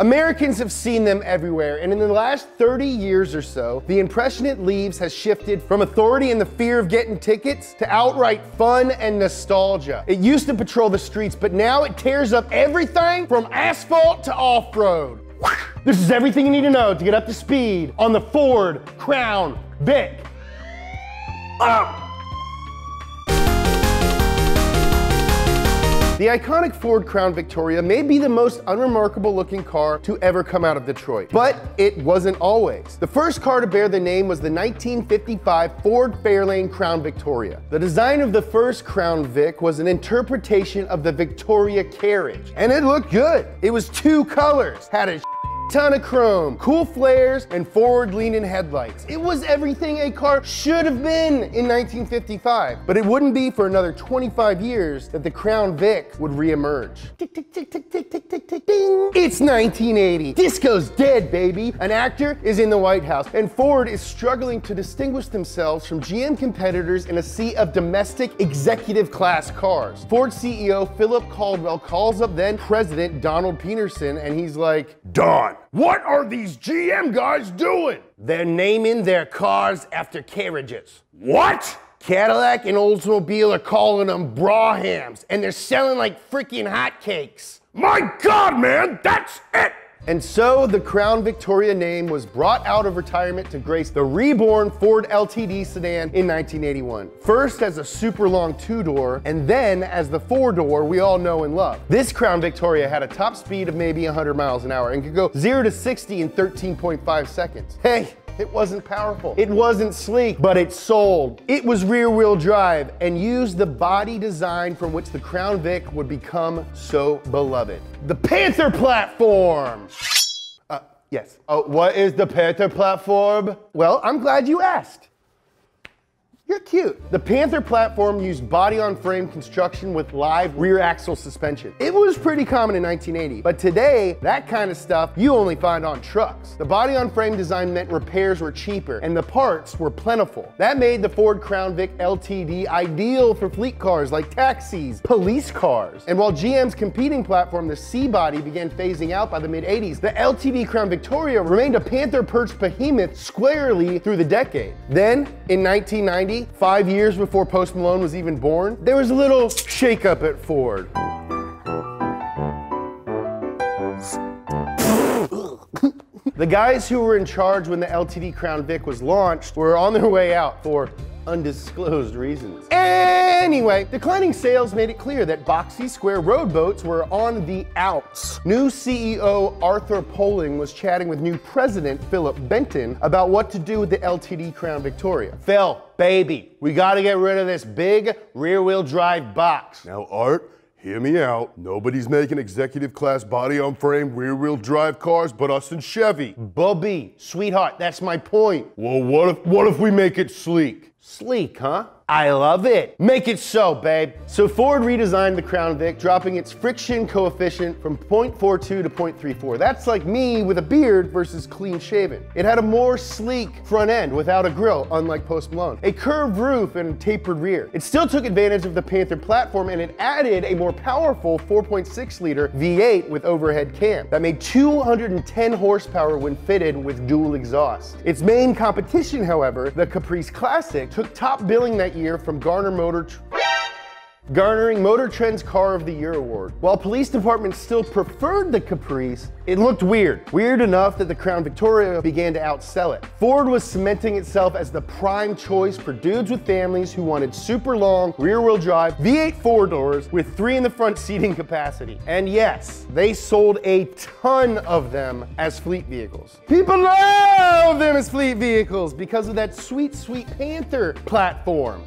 Americans have seen them everywhere, and in the last 30 years or so, the impression it leaves has shifted from authority and the fear of getting tickets to outright fun and nostalgia. It used to patrol the streets, but now it tears up everything from asphalt to off-road. This is everything you need to know to get up to speed on the Ford Crown Vic. Up. The iconic Ford Crown Victoria may be the most unremarkable looking car to ever come out of Detroit, but it wasn't always. The first car to bear the name was the 1955 Ford Fairlane Crown Victoria. The design of the first Crown Vic was an interpretation of the Victoria carriage, and it looked good. It was two colors, had a ton of chrome, cool flares, and forward-leaning headlights. It was everything a car should have been in 1955, but it wouldn't be for another 25 years that the Crown Vic would re-emerge. Tick, tick, tick, tick, tick, tick, tick, tick, ding. It's 1980. Disco's dead, baby. An actor is in the White House, and Ford is struggling to distinguish themselves from GM competitors in a sea of domestic executive class cars. Ford CEO Philip Caldwell calls up then President Donald Peterson, and he's like, Don, what are these GM guys doing? They're naming their cars after carriages. What? Cadillac and Oldsmobile are calling them Broughams, and they're selling like freaking hotcakes. My God, man, that's it! And so the Crown Victoria name was brought out of retirement to grace the reborn Ford LTD sedan in 1981. First as a super long two-door, and then as the four-door we all know and love. This Crown Victoria had a top speed of maybe 100 miles an hour and could go 0 to 60 in 13.5 seconds. Hey, it wasn't powerful. It wasn't sleek, but it sold. It was rear wheel drive and used the body design from which the Crown Vic would become so beloved. The Panther platform. Uh, yes. Oh, what is the Panther platform? Well, I'm glad you asked. You're cute. The Panther platform used body-on-frame construction with live rear axle suspension. It was pretty common in 1980, but today, that kind of stuff you only find on trucks. The body-on-frame design meant repairs were cheaper and the parts were plentiful. That made the Ford Crown Vic LTD ideal for fleet cars like taxis, police cars. And while GM's competing platform, the C-Body, began phasing out by the mid-80s, the LTD Crown Victoria remained a Panther-perched behemoth squarely through the decade. Then, in 1990, five years before Post Malone was even born, there was a little shakeup at Ford. the guys who were in charge when the LTD Crown Vic was launched were on their way out for undisclosed reasons. Anyway, declining sales made it clear that boxy square road boats were on the outs. New CEO Arthur Poling was chatting with new president Philip Benton about what to do with the LTD Crown Victoria. Phil, baby, we gotta get rid of this big rear wheel drive box. Now, Art, Hear me out. Nobody's making executive class body on frame rear wheel drive cars but us and Chevy. Bubby, sweetheart, that's my point. Well, what if what if we make it sleek? Sleek, huh? I love it. Make it so, babe. So Ford redesigned the Crown Vic, dropping its friction coefficient from 0.42 to 0.34. That's like me with a beard versus clean shaven. It had a more sleek front end without a grill, unlike Post Malone, a curved roof and tapered rear. It still took advantage of the Panther platform and it added a more powerful 4.6 liter V8 with overhead cam that made 210 horsepower when fitted with dual exhaust. Its main competition, however, the Caprice Classic, took top billing that year from Garner Motor garnering Motor Trend's Car of the Year award. While police departments still preferred the Caprice, it looked weird. Weird enough that the Crown Victoria began to outsell it. Ford was cementing itself as the prime choice for dudes with families who wanted super long, rear-wheel drive, V8 four-doors with three in the front seating capacity. And yes, they sold a ton of them as fleet vehicles. People love them as fleet vehicles because of that sweet, sweet Panther platform.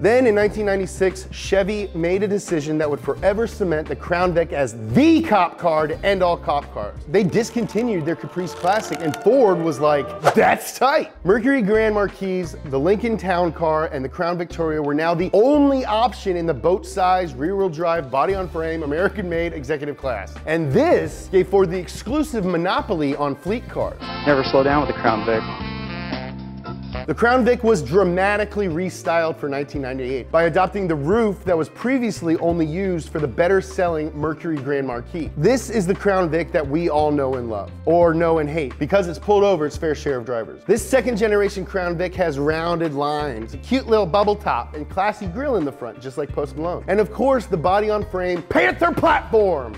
Then in 1996, Chevy made a decision that would forever cement the Crown Vic as the cop car to end all cop cars. They discontinued their Caprice Classic and Ford was like, that's tight. Mercury Grand Marquis, the Lincoln Town Car, and the Crown Victoria were now the only option in the boat size, rear wheel drive, body on frame, American made executive class. And this gave Ford the exclusive monopoly on fleet cars. Never slow down with the Crown Vic. The Crown Vic was dramatically restyled for 1998 by adopting the roof that was previously only used for the better selling Mercury Grand Marquis. This is the Crown Vic that we all know and love, or know and hate, because it's pulled over its fair share of drivers. This second generation Crown Vic has rounded lines, a cute little bubble top, and classy grille in the front, just like Post Malone. And of course, the body on frame Panther platform.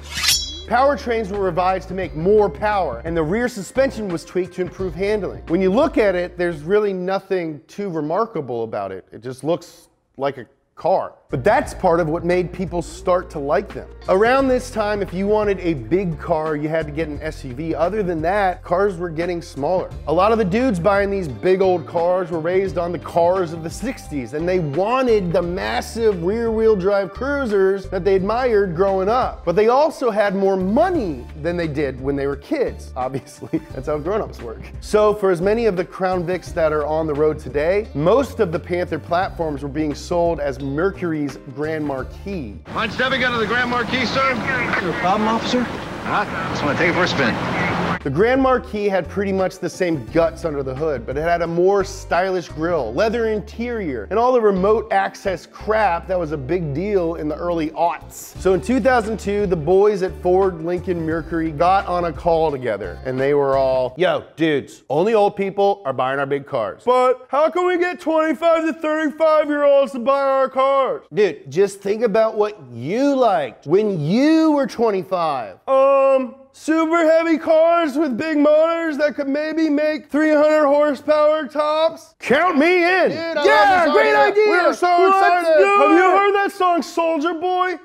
Powertrains were revised to make more power, and the rear suspension was tweaked to improve handling. When you look at it, there's really nothing too remarkable about it. It just looks like a car. But that's part of what made people start to like them. Around this time, if you wanted a big car, you had to get an SUV. Other than that, cars were getting smaller. A lot of the dudes buying these big old cars were raised on the cars of the 60s, and they wanted the massive rear wheel drive cruisers that they admired growing up. But they also had more money than they did when they were kids, obviously. That's how grown-ups work. So for as many of the Crown Vics that are on the road today, most of the Panther platforms were being sold as Mercury's Grand Marquis. Mind stepping out of the Grand Marquis, sir? Is there a problem, officer? Huh? Just want to take it for a spin. The Grand Marquis had pretty much the same guts under the hood, but it had a more stylish grille, leather interior, and all the remote access crap that was a big deal in the early aughts. So in 2002, the boys at Ford Lincoln Mercury got on a call together, and they were all, yo, dudes, only old people are buying our big cars. But how can we get 25 to 35 year olds to buy our cars? Dude, just think about what you liked when you were 25. Um, super heavy cars with big motors that could maybe make 300 horsepower tops? Count me in. Dude, I love yeah, great idea. idea. We're so Let's excited. do Have you heard that song, Soldier Boy?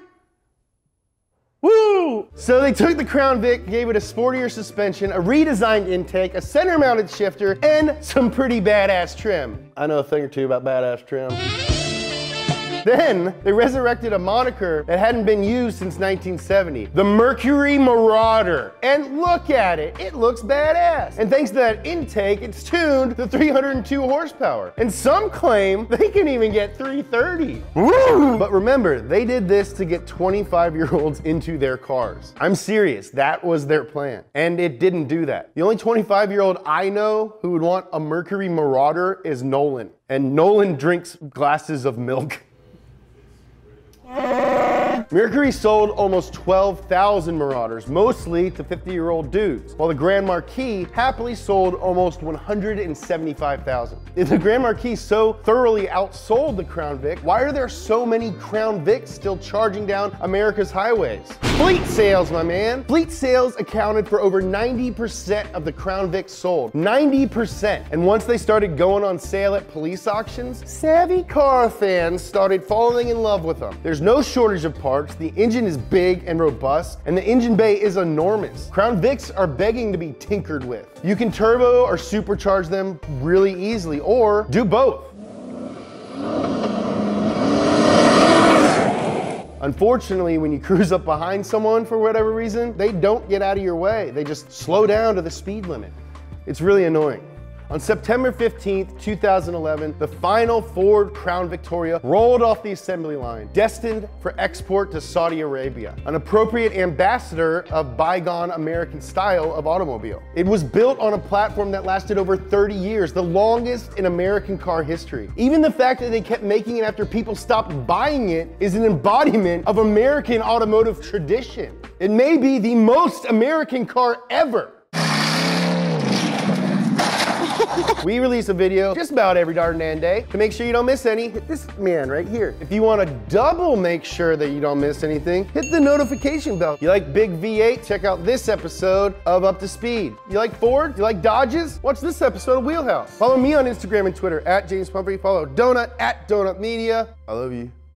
Woo! So they took the Crown Vic, gave it a sportier suspension, a redesigned intake, a center mounted shifter, and some pretty badass trim. I know a thing or two about badass trim. Then they resurrected a moniker that hadn't been used since 1970, the Mercury Marauder. And look at it, it looks badass. And thanks to that intake, it's tuned to 302 horsepower. And some claim they can even get 330. Woo! But remember, they did this to get 25 year olds into their cars. I'm serious, that was their plan. And it didn't do that. The only 25 year old I know who would want a Mercury Marauder is Nolan. And Nolan drinks glasses of milk. Mercury sold almost 12,000 Marauders, mostly to 50-year-old dudes, while the Grand Marquis happily sold almost 175,000. If the Grand Marquis so thoroughly outsold the Crown Vic, why are there so many Crown Vics still charging down America's highways? Fleet sales, my man. Fleet sales accounted for over 90% of the Crown Vic sold. 90%. And once they started going on sale at police auctions, savvy car fans started falling in love with them. There's no shortage of parts, the engine is big and robust, and the engine bay is enormous. Crown Vics are begging to be tinkered with. You can turbo or supercharge them really easily, or do both. Unfortunately, when you cruise up behind someone for whatever reason, they don't get out of your way. They just slow down to the speed limit. It's really annoying. On September 15th, 2011, the final Ford Crown Victoria rolled off the assembly line, destined for export to Saudi Arabia, an appropriate ambassador of bygone American style of automobile. It was built on a platform that lasted over 30 years, the longest in American car history. Even the fact that they kept making it after people stopped buying it is an embodiment of American automotive tradition. It may be the most American car ever. We release a video just about every darn day. To make sure you don't miss any, hit this man right here. If you want to double make sure that you don't miss anything, hit the notification bell. You like big V8? Check out this episode of Up to Speed. You like Ford? You like Dodges? Watch this episode of Wheelhouse. Follow me on Instagram and Twitter at James Pumphrey. Follow Donut at Donut Media. I love you.